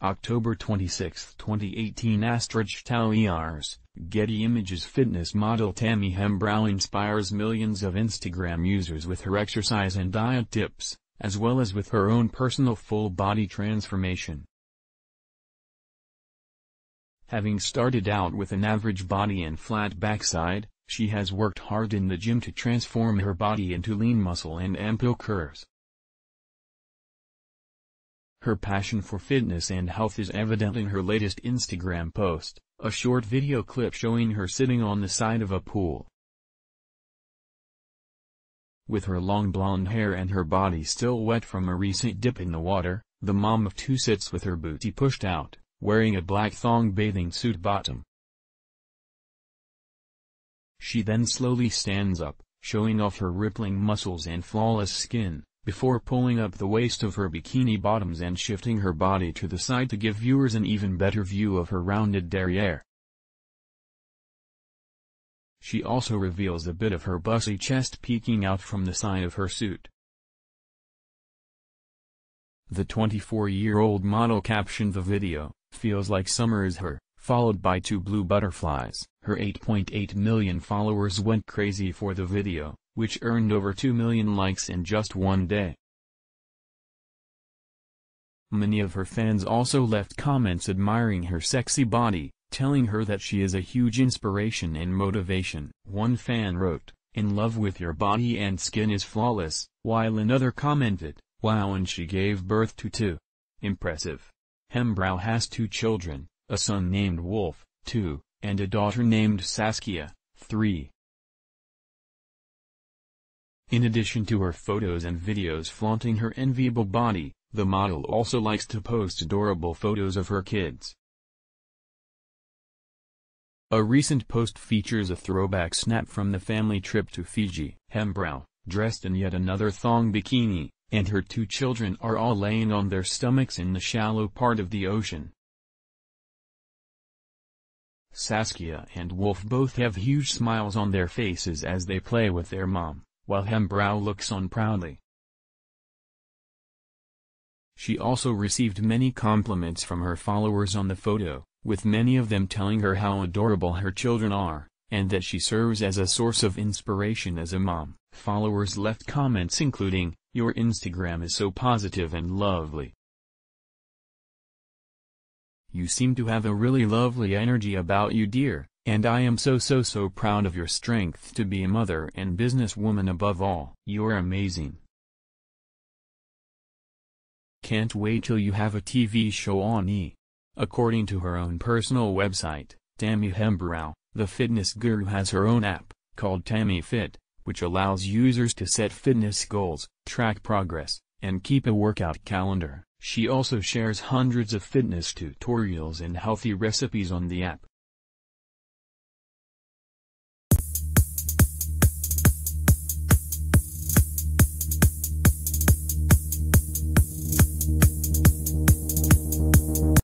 October 26, 2018 Astrid Stawiarz, Getty Images Fitness model Tammy Hembrow inspires millions of Instagram users with her exercise and diet tips, as well as with her own personal full-body transformation. Having started out with an average body and flat backside, she has worked hard in the gym to transform her body into lean muscle and ample curves. Her passion for fitness and health is evident in her latest Instagram post, a short video clip showing her sitting on the side of a pool. With her long blonde hair and her body still wet from a recent dip in the water, the mom of two sits with her booty pushed out, wearing a black thong bathing suit bottom. She then slowly stands up, showing off her rippling muscles and flawless skin before pulling up the waist of her bikini bottoms and shifting her body to the side to give viewers an even better view of her rounded derriere. She also reveals a bit of her bussy chest peeking out from the side of her suit. The 24-year-old model captioned the video, feels like summer is her, followed by two blue butterflies. Her 8.8 million followers went crazy for the video, which earned over 2 million likes in just one day. Many of her fans also left comments admiring her sexy body, telling her that she is a huge inspiration and motivation. One fan wrote, in love with your body and skin is flawless, while another commented, wow and she gave birth to two. Impressive. Hembrow has two children, a son named Wolf, 2, and a daughter named Saskia, 3. In addition to her photos and videos flaunting her enviable body, the model also likes to post adorable photos of her kids. A recent post features a throwback snap from the family trip to Fiji. Hembrow, dressed in yet another thong bikini, and her two children are all laying on their stomachs in the shallow part of the ocean. Saskia and Wolf both have huge smiles on their faces as they play with their mom while Hembrow looks on proudly. She also received many compliments from her followers on the photo, with many of them telling her how adorable her children are, and that she serves as a source of inspiration as a mom. Followers left comments including, Your Instagram is so positive and lovely. You seem to have a really lovely energy about you dear. And I am so so so proud of your strength to be a mother and businesswoman above all. You're amazing. Can't wait till you have a TV show on E! According to her own personal website, Tammy Hembrow, the fitness guru has her own app, called Tammy Fit, which allows users to set fitness goals, track progress, and keep a workout calendar. She also shares hundreds of fitness tutorials and healthy recipes on the app.